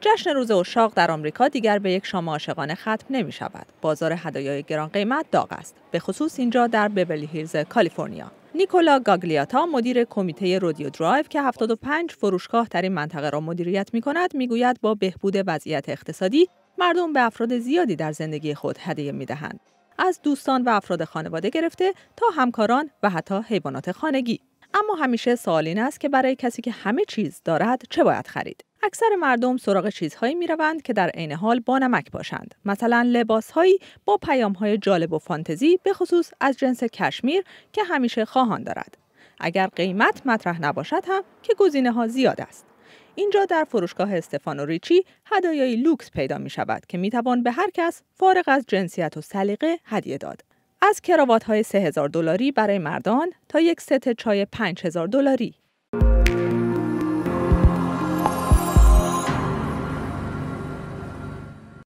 جشن روز عشاق در آمریکا دیگر به یک شام عاشقانه ختم نمی شود. بازار هدایای گران قیمت داغ است. به خصوص اینجا در بورلی هیلز، کالیفرنیا. نیکولا گاگلیاتا مدیر کمیته رودیو درایو که 75 فروشگاه در این منطقه را مدیریت می کند می‌گوید با بهبود وضعیت اقتصادی مردم به افراد زیادی در زندگی خود هدیه می دهند. از دوستان و افراد خانواده گرفته تا همکاران و حتی حیوانات خانگی. اما همیشه سوال این است که برای کسی که همه چیز دارد چه باید خرید؟ اکثر مردم سراغ چیزهایی می روند که در عین حال با نمک باشند. مثلا لباسهایی با پیامهای جالب و فانتزی به خصوص از جنس کشمیر که همیشه خواهان دارد. اگر قیمت مطرح نباشد هم که گزینه ها زیاد است. اینجا در فروشگاه استفانو ریچی هدایای لوکس پیدا می شود که می توان به هر کس فارغ از جنسیت و سلیقه هدیه داد. از کراوات های 3000 دلاری برای مردان تا یک ست چای 5000 دلاری